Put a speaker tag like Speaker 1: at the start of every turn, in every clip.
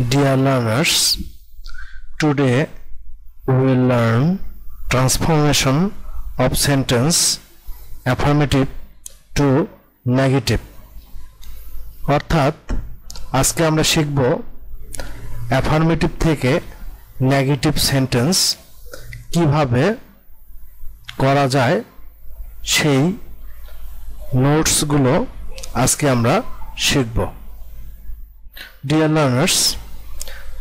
Speaker 1: Dear learners, today we will learn transformation of sentence affirmative to negative অর্থাৎ আজকে আমরা শিখব অ্যাফার্মেটিভ থেকে নেগেটিভ সেন্টেন্স কীভাবে করা যায় সেই নোটসগুলো আজকে আমরা শিখব dear learners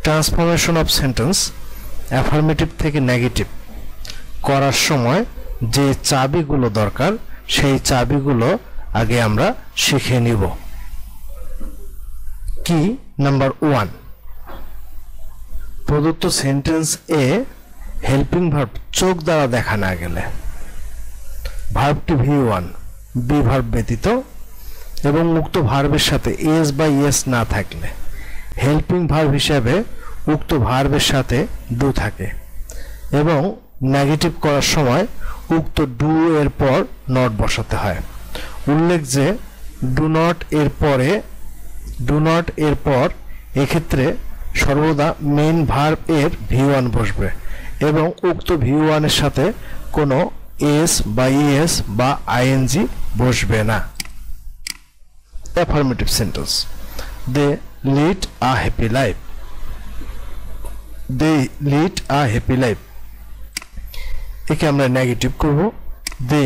Speaker 1: transformation of sentence affirmative থেকে নেগেটিভ করার সময় যে চাবিগুলো দরকার, সেই চাবিগুলো আগে আমরা শিখে নিব। কি? নাম্বার ওয়ান প্রদত্ত সেন্টেন্স এ হেল্পিং ভার্ব চোখ দ্বারা দেখা না গেলে। ভার্বটি ভি ওয়ান বি ভার্ব ব্যতীত এবং মুক্ত ভার্বের সাথে এস বা ইয়েস না থাকলে। হেল্পিং ভার্ব হিসাবে উক্ত ভার্বের সাথে ডু থাকে এবং নেগেটিভ করার সময় উক্ত ডু এর পর নট বসাতে হয়। উল্লেখ যে ডু নট এর পরে ডু নট এর পর এক্ষেত্রে সর্বদা মেন ভার্ব এর ভি ওয়ান বসবে এবং উক্ত ভি ওয়ানের সাথে কোনো এস বা ইএস বা আইএনজি বসবে না। Affirmative sentence they lead a happy life they lead a happy life একে আমরা নেগেটিভ করব। দে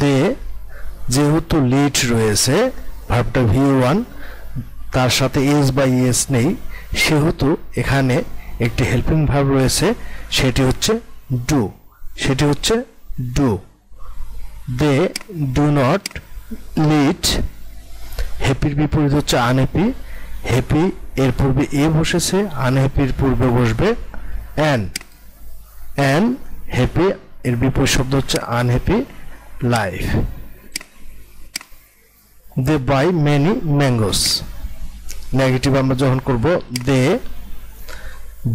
Speaker 1: দে যেহেতু লিড রয়েছে ভার্বটা ভি ওয়ান তার সাথে এস বা ইএস নেই, সেহেতু এখানে একটি হেল্পিং ভার্ব রয়েছে, সেটি হচ্ছে ডু সেটি হচ্ছে do they do not lead হ্যাপির বিপরীত হচ্ছে আনহ্যাপি হ্যাপি এর পূর্বে এ বসেছে আনহ্যাপির পূর্বে বসবে, অ্যান। অ্যান হ্যাপি এর বিপরীত শব্দ হচ্ছে unhappy life. They buy many mangoes. Negative আমরা যখন করব, দে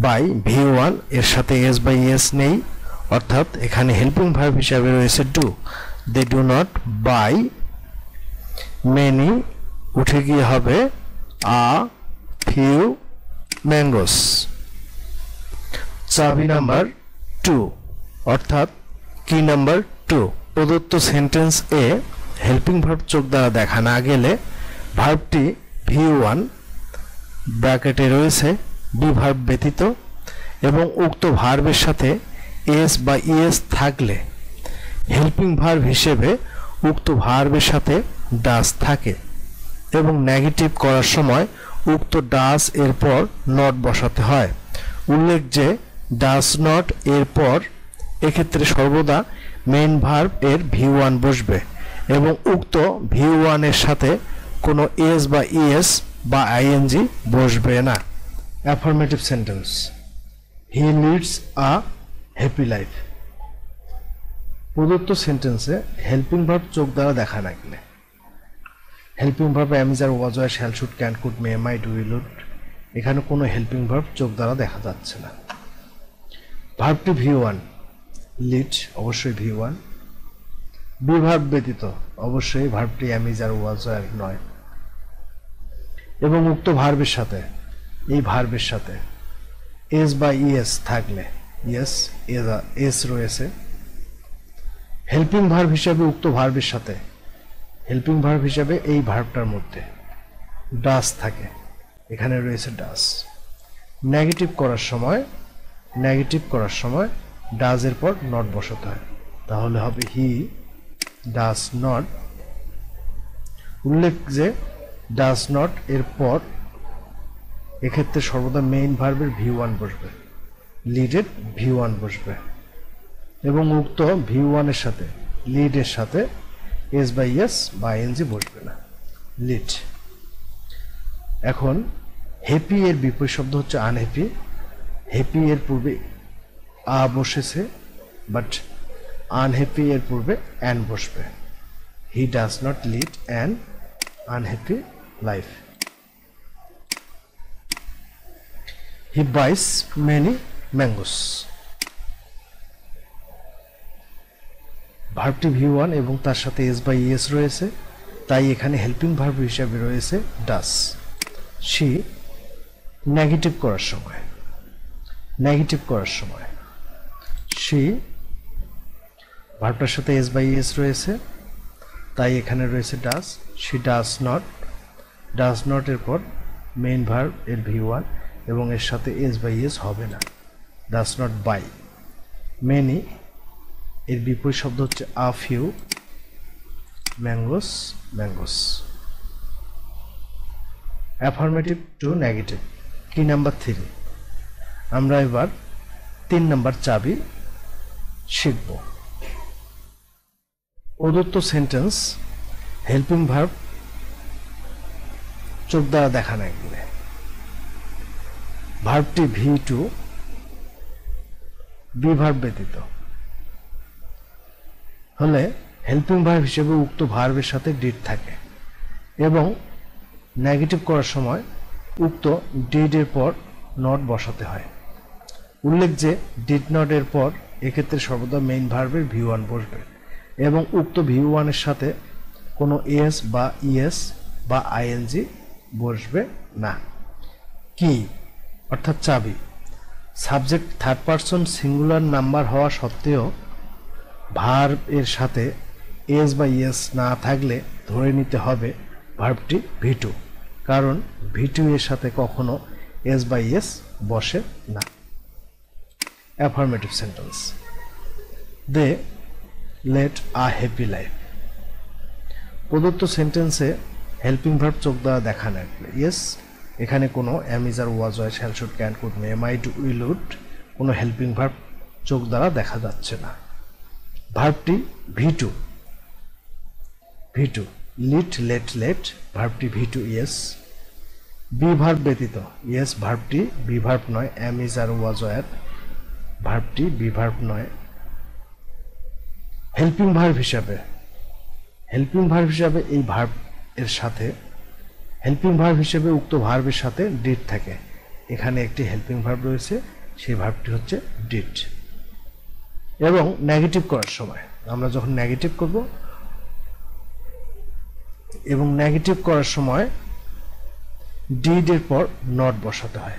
Speaker 1: বাই ভি ওয়ান, এর সাথে এস বাই এস নেই, অর্থাৎ এখানে হেল্পিং ভার্ব হিসাবে রয়েছে do. They do not buy, many উঠে গিয়ে হবে আ ফিউ ম্যাঙ্গোস চাবি নাম্বার টু অর্থাৎ কি নাম্বার টু প্রদত্ত সেন্টেন্স এ হেল্পিং ভার্ব চোখ দ্বারা দেখা না গেলে ভার্বটি ভি ওয়ান ব্র্যাকেটে রয়েছে বি ভার্ব ব্যতীত এবং উক্ত ভার্বের সাথে এস বা ইএস থাকলে হেল্পিং ভার্ব হিসেবে উক্ত ভার্বের সাথে ডাস থাকে এবং নেগেটিভ করার সময় উক্ত ডাস এর পর নট বসাতে হয়। উল্লেখ যে ডাস নট এর পর এক্ষেত্রে সর্বদা মেইন ভার্ব এর ভি ওয়ান বসবে এবং উক্ত ভি ওয়ানের সাথে কোনো এস বা ইএস বা আইএনজি বসবে না। Affirmative sentence he leads a happy life প্রদত্ত সেন্টেন্সে হেল্পিং ভার্ব চোখ দ্বারা দেখা না গেলে। Helping verb am is are was were shall should can could may might do will would এখানে কোনো হেল্পিং ভার্ব চোখ দ্বারা দেখা যাচ্ছে না। ভার্বটি ভি ওয়ান লিড অবশ্যই ভি ওয়ান বি ভার্ব ব্যতীত, অবশ্যই ভার্বটি অ্যামিজার ওয়াজ ওয়ার নয়। এবং উক্ত ভার্বের সাথে, এই ভার্বের সাথে এস বা ইএস থাকলে ইয়েস এস রয়েছে। হেল্পিং ভার্ব হিসাবে উক্ত ভার্বের সাথে হেল্পিং ভার্ব হিসাবে এই ভার্বটার মধ্যে ডাস থাকে। এখানে রয়েছে ডাস নেগেটিভ করার সময় নেগেটিভ করার সময় ডাজের পর নট বসাতে হয়। তাহলে হবে হি ডাস নট উল্লেখ যে ডাস নট এর পর এক্ষেত্রে সর্বদা মেইন ভার্বের ভি ওয়ান বসবে। লিডের ভি ওয়ান বসবে। এবং উক্ত ভি ওয়ানের সাথে লিডের সাথে এস বাই এস বা এনজি বসবে না। লিড এখন হ্যাপি এর বিপরীত শব্দ হচ্ছে আনহ্যাপি হ্যাপি এর পূর্বে আ বসেছে বাট আনহ্যাপি এর পূর্বে অ্যান বসবে। He does not lead an unhappy life he buys many mangoes ভার্বটি V one এবং তার সাথে এস বাই এস রয়েছে। তাই এখানে হেল্পিং ভার্ব হিসাবে রয়েছে ডাস শি নেগেটিভ করার সময়। নেগেটিভ করার সময়। সি ভার্বটার সাথে এস বাই এস রয়েছে। তাই এখানে রয়েছে does see does not does not এর পর মেইন ভার্ব এর ভি ওয়ান এবং এর সাথে এস বাই এস হবে না। ডাস নট বাই মেনি এর বিপরীত শব্দ হচ্ছে a few mangoes mangoes. Affirmative to negative কি নাম্বার থ্রি আমরা এবার তিন নাম্বার চাবি শিখব। প্রদত্ত সেন্টেন্স হেল্পিং ভার্ব চোখ দ্বারা দেখা না ভার্বটি ভি টু বি ভার্ব ব্যতীত। হলে হেল্পিং ভার্ব হিসেবে উক্ত ভার্বের সাথে ডিড থাকে এবং নেগেটিভ করার সময় উক্ত ডিড এর পর নট বসাতে হয়। উল্লেখ যে ডিড নট এর পর এক্ষেত্রে সর্বদা মেইন ভার্বের ভি ওয়ান বসবে এবং উক্ত ভি ওয়ানের সাথে কোনো এস বা ইএস বা আইএনজি বসবে না। কি? অর্থাৎ চাবি। Subject third person singular number হওয়া সত্ত্বেও ভার্ব এর সাথে এস বা ইয়েস না থাকলে ধরে নিতে হবে ভার্বটি ভিটু কারণ ভিটু এর সাথে কখনো এস বা ইয়েস বসে না। Affirmative sentence they let a happy life প্রদত্ত সেন্টেন্সে হেল্পিং ভার্ব চোখ দ্বারা দেখা না ইয়েস এখানে কোনো am is are was were shall should can could may might will would কোনো হেল্পিং ভার্ব চোখ দ্বারা দেখা যাচ্ছে না। ভার্বটি V two V two lit let let ভার্বটি V two ES be verb ব্যতীত ইয়েস ভার্বটি বি ভার্ব নয় am is are was were ভার্বটি be verb নয়. হেল্পিং ভার্ব হিসাবে হেল্পিং ভার্ব হিসাবে এই ভার্ব এর সাথে হেল্পিং ভার্ব হিসেবে উক্ত ভার্বের সাথে ডিড থাকে। এখানে একটি হেল্পিং ভার্ব রয়েছে, সেই ভার্বটি হচ্ছে ডিড এবং নেগেটিভ করার সময়। আমরা যখন নেগেটিভ করব, এবং নেগেটিভ করার সময় ডিড এর পর নট বসাতে হয়।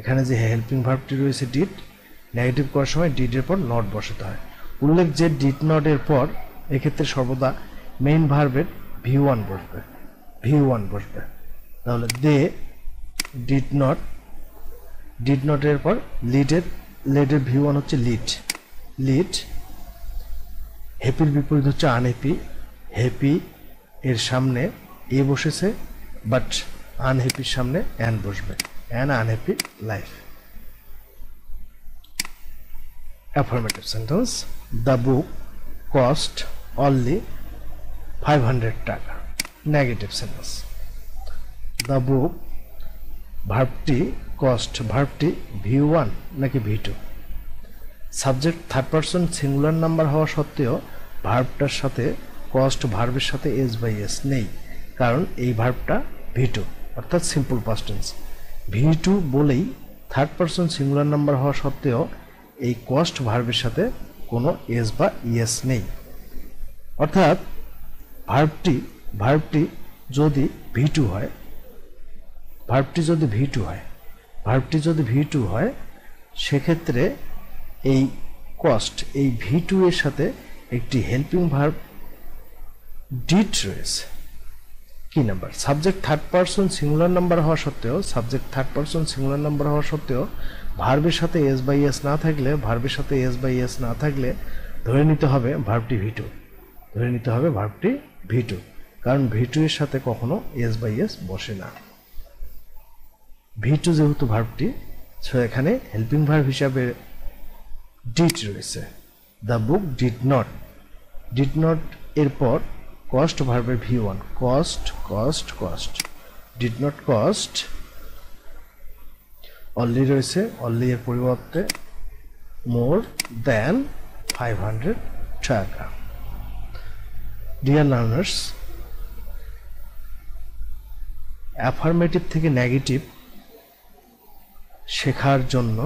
Speaker 1: এখানে যে হেল্পিং ভার্বটি রয়েছে ডিড নেগেটিভ করার সময় ডিড এর পর নট বসাতে হয়। উল্লেখ যে ডিড নট এর পর এক্ষেত্রে সর্বদা মেইন ভার্বের ভি ওয়ান বসবে ভি ওয়ান বসবে। তাহলে they did not did not এর পর লিডের লেডের ভি ওয়ান হচ্ছে লিড লিড হ্যাপির বিপরীত হচ্ছে আনহ্যাপি হ্যাপি এর সামনে এ বসেছে বাট আনহ্যাপির সামনে অ্যান বসবে an unhappy life affirmative sentence, the book cost only 500 টাকা। নেগেটিভ সেন্টেন্স দ্য বুক ভার্বটি কস্ট ভার্বটি ভি ওয়ান নাকি V two subject third person singular number হওয়া সত্ত্বেও ভার্বটার সাথে কস্ট ভার্বের সাথে এস বাই এস নেই। কারণ এই ভার্বটা ভি টু অর্থাৎ simple past tense V two বলেই থার্ড পারসন সিঙ্গুলার নাম্বার হওয়া সত্ত্বেও এই কস্ট ভার্বের সাথে কোনো এস বা ইএস নেই। অর্থাৎ ভার্বটি ভার্বটি যদি ভি টু হয় ভার্বটি যদি ভি টু হয় ভার্বটি যদি ভি টু হয়, সেক্ষেত্রে এই কস্ট এই ভি টু এর সাথে একটি হেল্পিং ভার্ব ডিট রয়েছে কি number subject third person singular number হওয়া সত্ত্বেও subject third person singular number হওয়া সত্ত্বেও ভার্বের সাথে এস বাই এস না থাকলে ভার্বের সাথে এস বাই এস না থাকলে ধরে নিতে হবে ভার্বটি ভি টু ধরে নিতে হবে ভার্বটি ভি টু কারণ ভি টু এর সাথে কখনো এস বাই এস বসে না। ভি টু যেহেতু ভার্বটি সো এখানে হেল্পিং ভার্ব হিসাবে ডিড রয়েছে। The book did not did not এরপর কস্ট ভার্বের V one cost cost cost did not cost only রয়েছে অনলি এর পরিবর্তে মোর দেন ফাইভ হান্ড্রেড টাকা। ডিয়ার লার্নার্স অ্যাফার্মেটিভ থেকে নেগেটিভ শেখার জন্য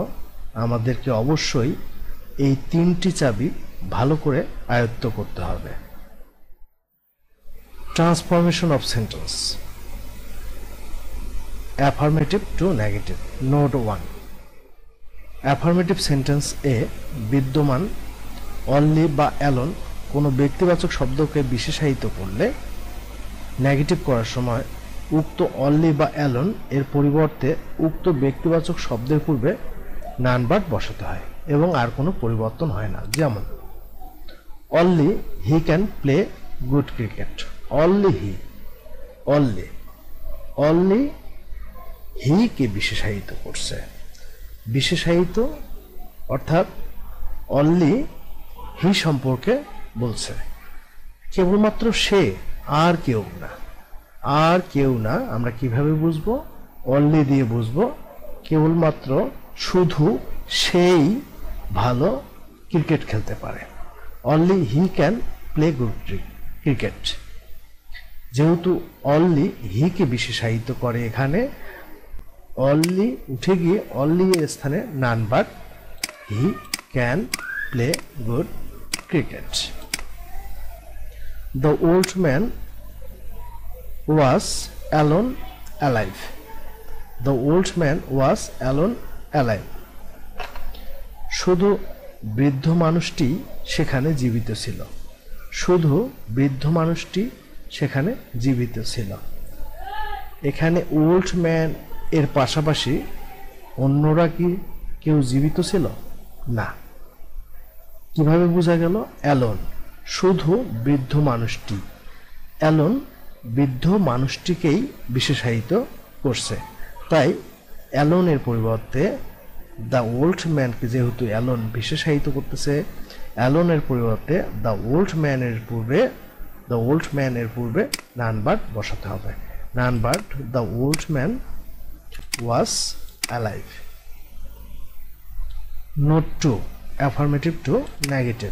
Speaker 1: আমাদেরকে অবশ্যই এই তিনটি চাবি ভালো করে আয়ত্ত করতে হবে। Transformation of sentence affirmative to negative note one affirmative sentence এ বিদ্যমান অনলি বা অ্যালন কোনো ব্যক্তিবাচক শব্দকে বিশেষায়িত করলে নেগেটিভ করার সময় উক্ত অনলি বা অ্যালন এর পরিবর্তে উক্ত ব্যক্তিবাচক শব্দের পূর্বে নানবার্ড বসাতে হয়। এবং আর কোনো পরিবর্তন হয় না, যেমন only he can play good cricket only he only only হিকে বিশেষায়িত করছে। বিশেষায়িত অর্থাৎ অনলি হি সম্পর্কে বলছে। কেবলমাত্র সে, আর কেউ না। আর কেউ না, আমরা কীভাবে বুঝব? অনলি দিয়ে বুঝব, কেবলমাত্র শুধু সেই ভালো ক্রিকেট খেলতে পারে। Only he can play good cricket যেহেতু অনলি হিকে বিশেষায়িত করে এখানে অনলি উঠে গিয়ে অনলি এর স্থানে none but he can play good cricket the old man was alone alive the old man was alone alive শুধু বৃদ্ধ মানুষটি সেখানে জীবিত ছিল। শুধু বৃদ্ধ মানুষটি সেখানে জীবিত ছিল। এখানে ওল্ড ম্যান এর পাশাপাশি অন্যরা কি কেউ জীবিত ছিল? না। কীভাবে বোঝা গেল? অ্যালন শুধু বৃদ্ধ মানুষটি। অ্যালন বৃদ্ধ মানুষটিকেই বিশেষায়িত করছে। তাই অ্যালনের পরিবর্তে দ্য ওল্ড ম্যানকে যেহেতু অ্যালন বিশেষায়িত করতেছে অ্যালনের পরিবর্তে দ্য ওল্ড ম্যানের পূর্বে দ্য ওল্ড ম্যানের পূর্বে নানবার্ড বসাতে হবে। None but the old man was alive note two affirmative to negative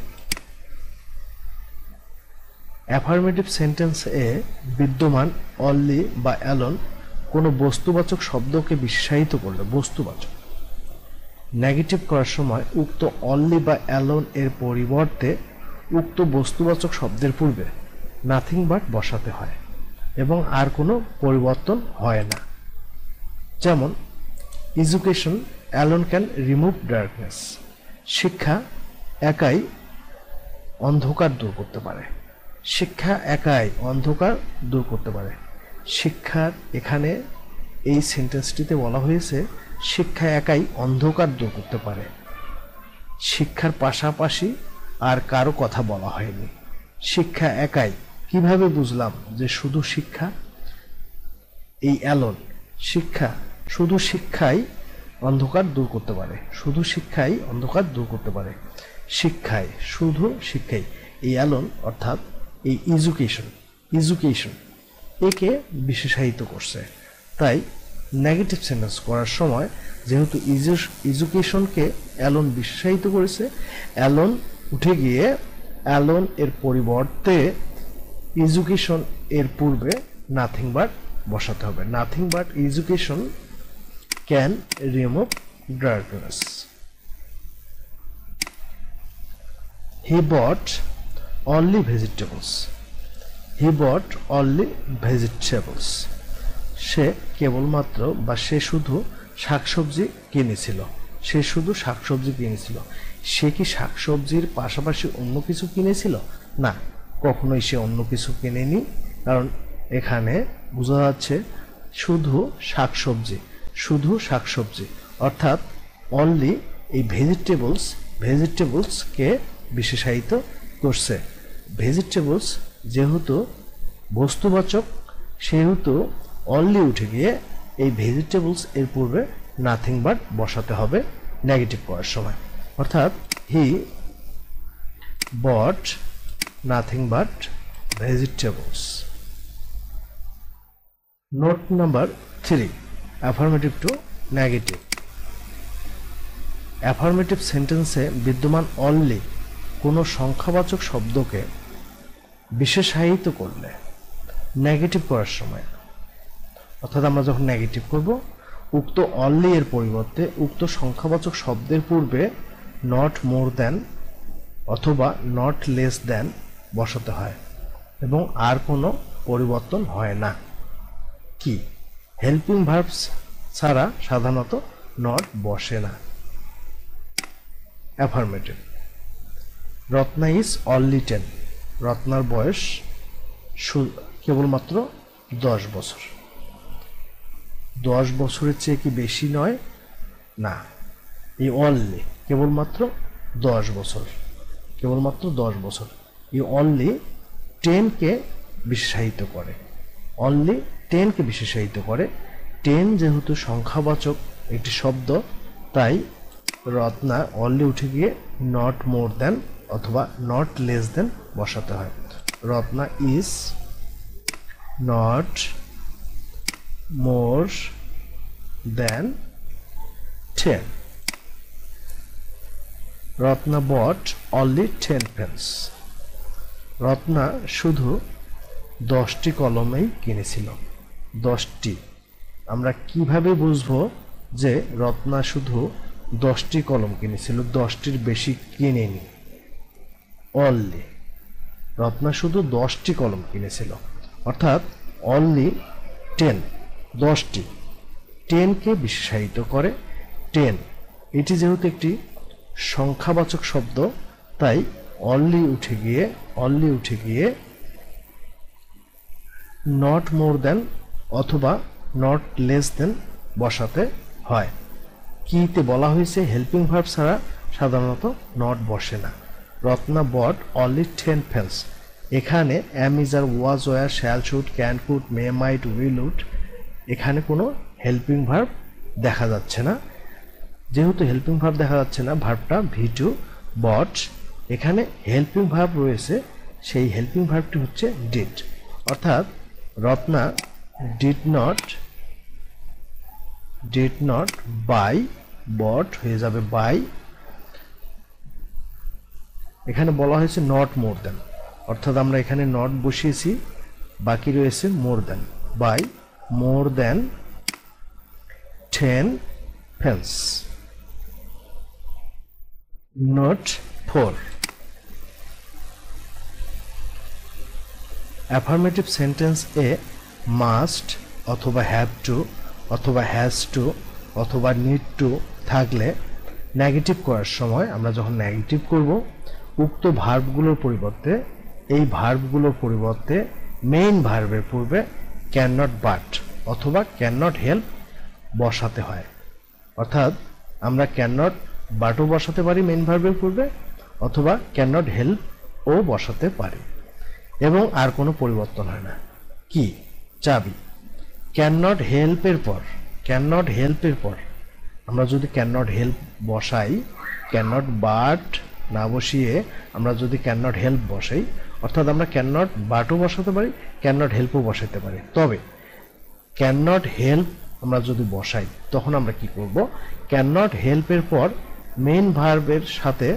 Speaker 1: affirmative sentence এ বিদ্যমান অনলি বা অ্যালন কোনো বস্তুবাচক শব্দকে বিশেষায়িত করলে, বস্তুবাচক। নেগেটিভ করার সময় উক্ত অনলি বা অ্যালন এর পরিবর্তে উক্ত বস্তুবাচক শব্দের পূর্বে নাথিং বাট বসাতে হয় এবং আর কোনো পরিবর্তন হয় না। যেমন education alone can remove darkness শিক্ষা একাই অন্ধকার দূর করতে পারে। শিক্ষা একাই অন্ধকার দূর করতে পারে। শিক্ষার এখানে এই সেন্টেন্সটিতে বলা হয়েছে শিক্ষা একাই অন্ধকার দূর করতে পারে। শিক্ষার পাশাপাশি আর কারও কথা বলা হয়নি। শিক্ষা একাই কীভাবে বুঝলাম যে শুধু শিক্ষা? এই অ্যালন, শিক্ষা শুধু শিক্ষাই অন্ধকার দূর করতে পারে। শুধু শিক্ষাই অন্ধকার দূর করতে পারে। শিক্ষায় শুধু শিক্ষাই। এই অ্যালন অর্থাৎ এই এডুকেশন এডুকেশন একে বিশেষায়িত করছে। তাই নেগেটিভ সেন্টেন্স করার সময় যেহেতু এডুকেশনকে অ্যালন বিশেষায়িত করেছে অ্যালন উঠে গিয়ে অ্যালন এর পরিবর্তে এডুকেশন এর পূর্বে নাথিং বাট বসাতে হবে। Nothing but education can remove darkness he bought only vegetables he bought only vegetables সে কেবলমাত্র বা সে শুধু শাকসবজি কিনেছিল। সে শুধু শাকসবজি কিনেছিল। সে কি শাকসবজির পাশাপাশি অন্য কিছু কিনেছিল? না, কখনোই সে অন্য কিছু কিনেনি, কারণ এখানে বোঝা যাচ্ছে শুধু শাকসবজি শুধু শাকসবজি। অর্থাৎ অনলি এই ভেজিটেবলস ভেজিটেবলসকে বিশেষায়িত করছে। ভেজিটেবলস যেহেতু বস্তুবাচক, সেহেতু অনলি উঠে গিয়ে এই ভেজিটেবলস এর পূর্বে নাথিং বাট বসাতে হবে নেগেটিভ করার সময়। অর্থাৎ he bought nothing but vegetables note number three affirmative to negative affirmative সেন্টেন্সে বিদ্যমান অনলি কোনো সংখ্যাবাচক শব্দকে বিশেষায়িত করলে নেগেটিভ করার সময় অর্থাৎ আমরা যখন নেগেটিভ করব, উক্ত অনলি এর পরিবর্তে উক্ত সংখ্যাবাচক শব্দের পূর্বে নট মোর দ্যান অথবা নট লেস দ্যান বসাতে হয় এবং আর কোনো পরিবর্তন হয় না। কি? হেল্পিং ভার্বস ছাড়া সাধারণত নট বসে না। Affirmative Ratna is only ten রত্নার বয়স কেবলমাত্র দশ বছর। দশ বছরের চেয়ে কি বেশি নয়? না। এই অনলি কেবলমাত্র দশ বছর। কেবলমাত্র দশ বছর। এই অনলি টেনকে বিশেষায়িত করে। অনলি টেনকে বিশেষায়িত করে। টেন যেহেতু সংখ্যাবাচক একটি শব্দ, তাই রত্না অনলি উঠে গিয়ে নট মোর দেন অথবা নট লেস দেন বসাতে হয়। Ratna is not more than ten Ratna bought only ten pens Ratna শুধু দশটি কলমেই কিনেছিল। দশটি। আমরা কীভাবে বুঝব যে রত্না শুধু দশটি কলম কিনেছিল? দশটির বেশি কিনেনি। অনলি রত্না শুধু দশটি কলম কিনেছিল। অর্থাৎ অনলি টেন দশটি। টেনকে বিশেষায়িত করে টেন এটি যেহেতু একটি সংখ্যাবাচক শব্দ, তাই অনলি উঠে গিয়ে অনলি উঠে গিয়ে নট মোর দেন অথবা নট লেস দেন বসাতে হয়। কিতে বলা হয়েছে হেল্পিং ভার্ব ছাড়া সাধারণত নট বসে না। Ratna bought only ten pens এখানে am is are was were shall should can could may might will would এখানে কোনো হেল্পিং ভার্ব দেখা যাচ্ছে না। যেহেতু হেল্পিং ভার্ব দেখা যাচ্ছে না ভার্বটা ভি টু বট, এখানে হেল্পিং ভার্ব রয়েছে, সেই হেল্পিং ভার্বটি হচ্ছে ডিড অর্থাৎ Ratna did not did not buy bought হয়ে যাবে বাই এখানে বলা হয়েছে নট মোর দেন অর্থাৎ আমরা এখানে নট বসিয়েছি, বাকি রয়েছে more than by more than ten pens note four affirmative sentence A must অথবা হ্যাভ টু অথবা হ্যাজ টু অথবা নিড টু থাকলে নেগেটিভ করার সময় আমরা যখন নেগেটিভ করব, উক্ত ভার্বগুলোর পরিবর্তে, এই ভার্বগুলোর পরিবর্তে মেইন ভার্বের পূর্বে ক্যান নট বাট অথবা ক্যান নট হেল্প বসাতে হয়। অর্থাৎ আমরা ক্যান নট বাটও বসাতে পারি মেন ভার্বের পূর্বে, অথবা ক্যান নট হেল্প ও বসাতে পারি। এবং আর কোনো পরিবর্তন হয় না। কি? চাবি। ক্যান নট হেল্পের পর ক্যান নট হেল্পের পর আমরা যদি ক্যান নট হেল্প বসাই ক্যান নট বাট না বসিয়ে আমরা যদি ক্যান নট হেল্প বসাই অর্থাৎ আমরা ক্যান নট বাটও বসাতে পারি ক্যান নট হেল্পও বসাতে পারি। তবে ক্যান নট হেল্প আমরা যদি বসাই, তখন আমরা কি করব? ক্যান নট হেল্পের পর মেইন ভার্বের সাথে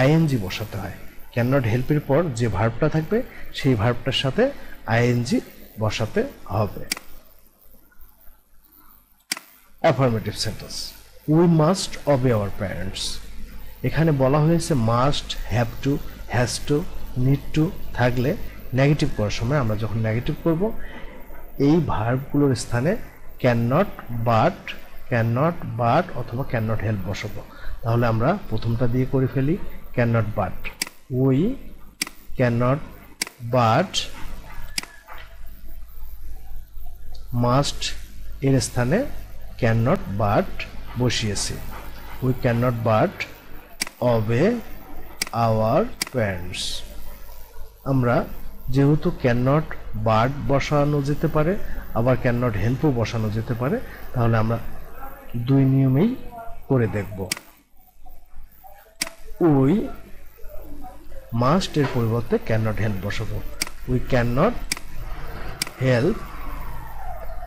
Speaker 1: আইএনজি বসাতে হয়। ক্যান নট হেল্পের পর যে ভার্বটা থাকবে, সেই ভার্বটার সাথে আইএনজি বসাতে হবে। Affirmative sentence we must obey our parents এখানে বলা হয়েছে must have to has to need to থাকলে নেগেটিভ করার সময় আমরা যখন নেগেটিভ করব, এই ভার্বগুলোর স্থানে can not but can not but অথবা ক্যান নট হেল্প বসাবো। তাহলে আমরা প্রথমটা দিয়ে করে ফেলি can not but we can not but must এর স্থানে ক্যান নট বাট বসিয়েছি। We can not but obey our parents আমরা যেহেতু ক্যান নট বার্ড বসানো যেতে পারে, আবার ক্যান নট হেল্পও বসানো যেতে পারে, তাহলে আমরা দুই নিয়মেই করে দেখব। উই মাস্ট এর পরিবর্তে ক্যান নট হেল্প বসাবো। We can not help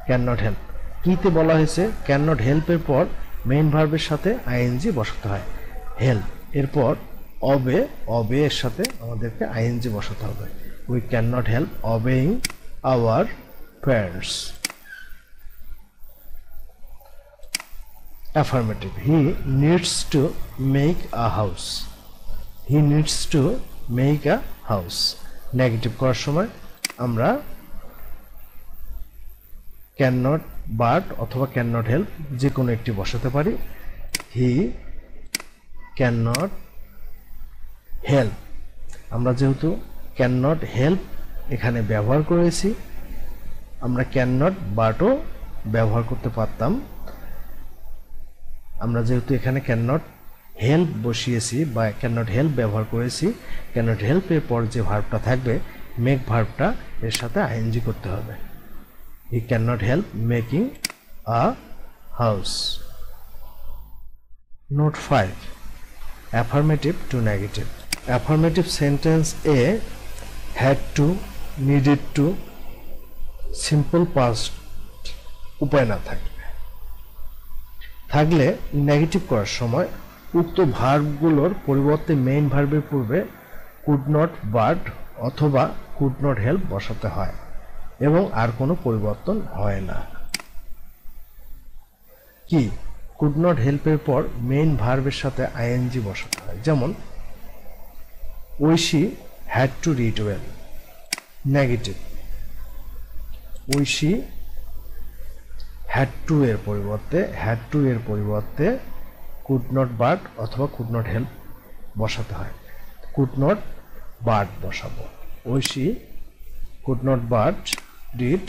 Speaker 1: can not help কিতে বলা হয়েছে? ক্যান নট হেল্পের পর মেইন ভার্বের সাথে আইএনজি বসাতে হয়। হেল্প এরপর অবে অবে এর সাথে আমাদেরকে আইএনজি বসাতে হবে। We can not help obeying our parents affirmative. He needs to make a house. He needs to make a house. Negative করার সময় আমরা ক্যান নট বাট অথবা ক্যান নট হেল্প যে কোনো একটি বসাতে পারি। He can not help. আমরা যেহেতু ক্যান নট হেল্প এখানে ব্যবহার করেছি, আমরা ক্যান নট বাটও ব্যবহার করতে পারতাম। আমরা যেহেতু এখানে ক্যান নট হেল্প বসিয়েছি বা ক্যান নট হেল্প ব্যবহার করেছি ক্যান নট হেল্প এর পর যে ভার্বটা থাকবে মেক ভার্বটা এর সাথে আইএনজি করতে হবে। He can not help making a house note five affirmative to negative affirmative sentence A had to needed to simple past উপায় না থাকবে। থাকলে নেগেটিভ করার সময় উক্ত ভার্বগুলোর পরিবর্তে মেইন ভার্বের পূর্বে কুড নট বার্ড অথবা কুড নট হেল্প বসাতে হয় এবং আর কোনো পরিবর্তন হয় না। কি? কুড নট হেল্পের পর মেইন ভার্বের সাথে আইএনজি বসাতে হয়। যেমন Aishi had to read well negative Aishi had to এর পরিবর্তে হ্যাড টু এর পরিবর্তে কুড নট বার্ড অথবা কুড নট হেল্প বসাতে হয়। কুড নট বাট বসাবো। Aishi could not but read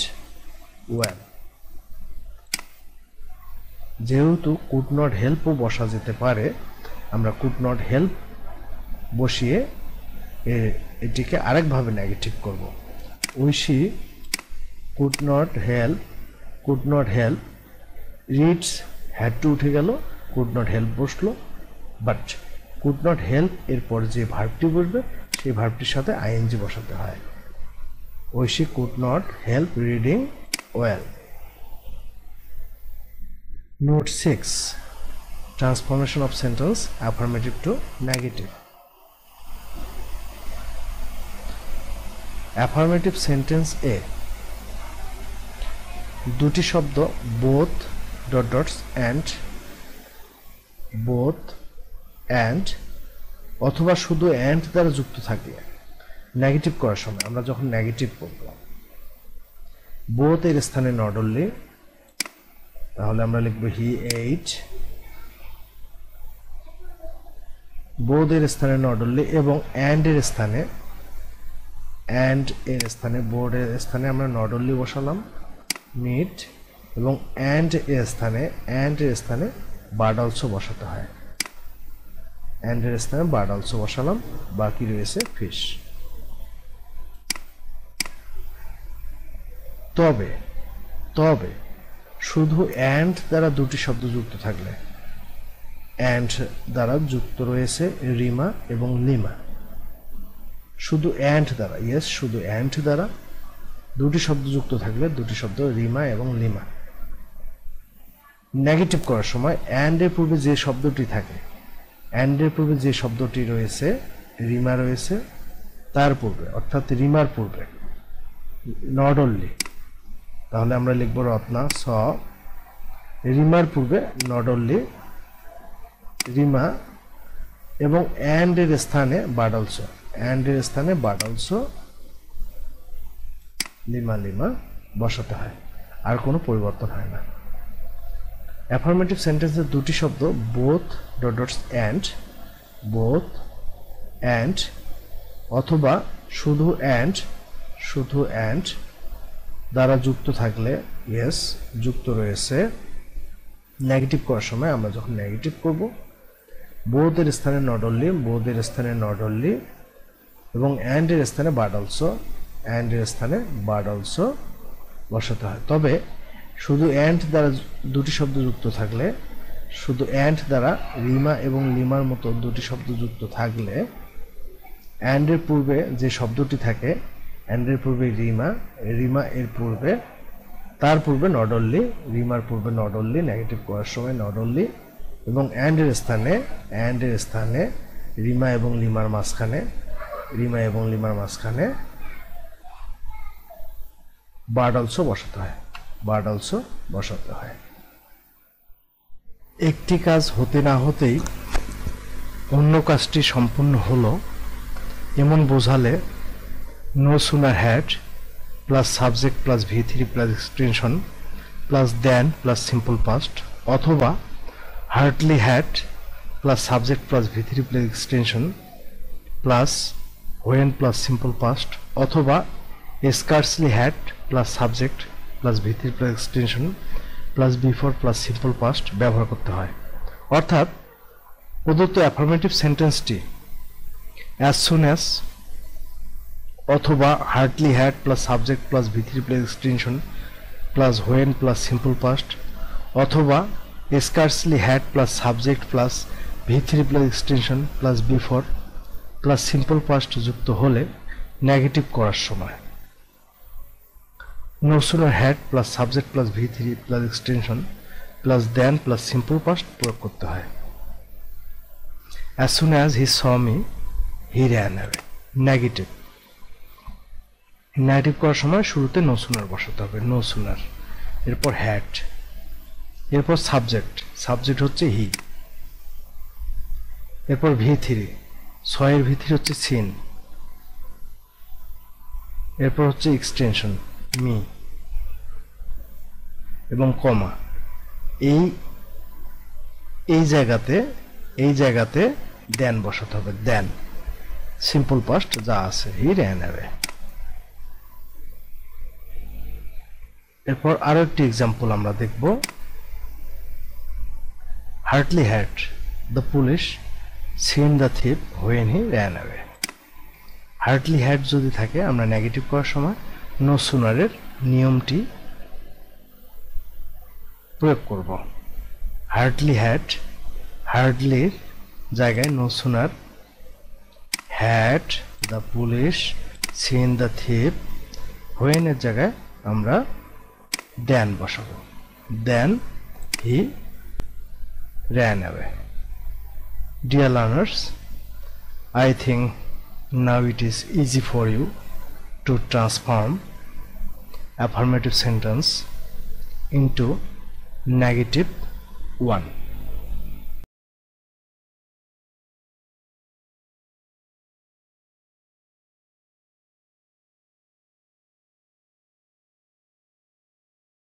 Speaker 1: well যেহেতু কুড নট হেল্পও বসা যেতে পারে, আমরা কুড নট হেল্প বসিয়ে এটিকে আরেকভাবে নেগেটিভ করব। Aishi could not help could not help reads had to উঠে গেল কুড নট হেল্প বসল বাট কুড নট হেল্প এরপর যে ভার্বটি বসবে, সেই ভার্বটির সাথে আইএনজি বসাতে হয়। Aishi could not help reading well note six transformation of sentence affirmative to negative affirmative sentence এ দুটি শব্দ both dot dots and both and অথবা শুধু অ্যান্ড দ্বারা যুক্ত থাকলে নেগেটিভ করার সময় আমরা যখন নেগেটিভ করব বোথ এর স্থানে অনলি তাহলে আমরা লিখব হি এইট বোধ এর স্থানে অনলি এবং অ্যান্ড এর স্থানে অ্যান্ড এর স্থানে বোর্ডের স্থানে আমরা নট অনলি বসালাম মিট এবং অ্যান্ড এর স্থানে অ্যান্ড এর স্থানে বার্ড অলসো বসাতে হয়। অ্যান্ড এর স্থানে বার্ড অলসো বসালাম, বাকি রয়েছে ফিশ তবে তবে শুধু অ্যান্ড দ্বারা দুটি শব্দ যুক্ত থাকলে অ্যান্ড দ্বারা যুক্ত রয়েছে রিমা এবং লিমা। শুধু অ্যান্ড দ্বারা ইয়েস শুধু অ্যান্ড দ্বারা দুটি শব্দ যুক্ত থাকলে দুটি শব্দ রিমা এবং লিমা। নেগেটিভ করার সময় অ্যান্ড এর পূর্বে যে শব্দটি থাকে অ্যান্ড এর পূর্বে যে শব্দটি রয়েছে, রিমা রয়েছে, তার পূর্বে, অর্থাৎ রিমার পূর্বে নট অনলি তাহলে আমরা লিখব রত্না, স, রিমার পূর্বে নট অনলি রিমা এবং অ্যান্ড এর স্থানে বাডলস অ্যান্ড এর স্থানে বাডলস লিমা লিমা বসাতে হয়। আর কোনো পরিবর্তন হয় না। অ্যাফার্মেটিভ সেন্টেন্সের দুটি শব্দ both dot dots and both and অথবা শুধু অ্যান্ড শুধু অ্যান্ড দ্বারা যুক্ত থাকলে ইয়েস যুক্ত রয়েছে। নেগেটিভ করার সময় আমরা যখন নেগেটিভ করব বোধের স্থানে নট অনলি বোধের স্থানে নট অনলি এবং অ্যান্ডের স্থানে বার্ড অলসো অ্যান্ডের স্থানে বার্ড অলসো বসাতে হয়। তবে শুধু অ্যান্ড দ্বারা দুটি শব্দ যুক্ত থাকলে, শুধু অ্যান্ড দ্বারা রিমা এবং লিমার মতো দুটি শব্দ যুক্ত থাকলে অ্যান্ডের পূর্বে যে শব্দটি থাকে অ্যান্ডের পূর্বে রিমা রিমা এর পূর্বে, তার পূর্বে নট অনলি রিমার পূর্বে নট অনলি নেগেটিভ করার সময় নট অনলি এবং অ্যান্ডের স্থানে অ্যান্ডের স্থানে, রিমা এবং লিমার মাঝখানে রিমা এবং লিমার মাঝখানে বার্ড অলসো বসাতে হয় বার্ড অলসো বসাতে হয়। একটি কাজ হতে না হতেই অন্য কাজটি সম্পূর্ণ হলো, এমন বোঝালে no sooner had plus subject plus V three plus extension plus than plus simple past অথবা hardly had plus subject plus V three plus extension plus when plus simple past অথবা scarcely had plus subject plus V three plus extension plus before plus simple past ব্যবহার করতে হয়। অর্থাৎ প্রদত্ত affirmative সেন্টেন্সটি as soon as অথবা hardly had plus subject plus V three plus extension plus when plus simple past অথবা scarcely had plus subject plus V three plus extension plus before plus simple past যুক্ত হলে negative করার সময়। No sooner had plus subject plus V three plus extension plus than plus simple past প্রয়োগ করতে হয়। As soon as he saw me he ran away negative negative করার সময় শুরুতে নো সুনার বসাতে হবে। নো সুনার এরপর হ্যাড এরপর সাবজেক্ট সাবজেক্ট হচ্ছে হি এরপর ভি থ্রি ছয়ের ভি থ্রি হচ্ছে সিন এরপর হচ্ছে এক্সটেনশন মি, এবং কমা। এই এই জায়গাতে এই জায়গাতে দেন বসাতে হবে, দেন। সিম্পল পাস্ট যা আছে, হি র্যান অ্যাওয়ে এরপর আরও একটি এক্সাম্পল আমরা দেখব। Hardly had the police seen the thief when he ran away hardly had যদি থাকে, আমরা নেগেটিভ করার সময় নো সুনারের নিয়মটি প্রয়োগ করব। হার্টলি হ্যাড হার্ডলির জায়গায় no sooner had the police seen the thief হোয়েনের জায়গায় আমরা দেন বসাবো। Then he ran away. Dear learners, I think now it is easy for you to transform affirmative sentence into negative one.